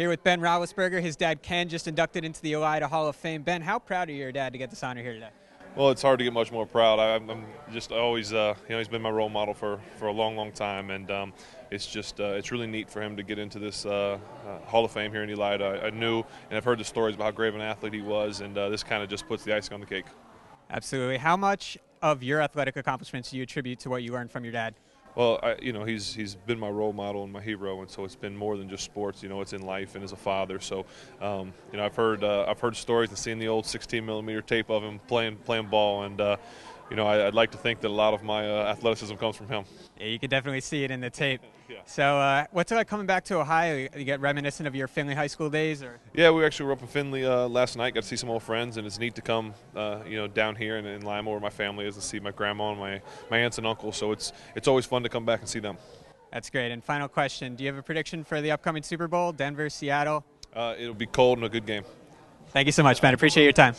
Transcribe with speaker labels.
Speaker 1: Here with Ben Roethlisberger, his dad Ken just inducted into the Elida Hall of Fame. Ben, how proud are you, your dad to get this honor here today?
Speaker 2: Well, it's hard to get much more proud. I, am just always, uh, you know, he's been my role model for, for a long, long time, and um, it's just, uh, it's really neat for him to get into this uh, uh Hall of Fame here in Elida. I, I, knew, and I've heard the stories about how great of an athlete he was, and uh, this kind of just puts the icing on the cake.
Speaker 1: Absolutely. How much of your athletic accomplishments do you attribute to what you learned from your dad?
Speaker 2: Well, I, you know, he's he's been my role model and my hero, and so it's been more than just sports. You know, it's in life and as a father. So, um, you know, I've heard uh, I've heard stories and seen the old 16 millimeter tape of him playing playing ball, and uh, you know, I, would like to think that a lot of my uh, athleticism comes from him.
Speaker 1: Yeah, you can definitely see it in the tape. yeah. So, uh, what's it like coming back to Ohio? You get reminiscent of your Findlay High School days, or?
Speaker 2: Yeah, we actually were up in Findlay uh, last night. Got to see some old friends, and it's neat to come, uh, you know, down here in, in Lima where my family is, and see my grandma and my my aunts and uncles. So it's it's always fun to come back and see them.
Speaker 1: That's great. And final question: Do you have a prediction for the upcoming Super Bowl? Denver, Seattle?
Speaker 2: Uh, it'll be cold and a good game.
Speaker 1: Thank you so much, man. Appreciate your time.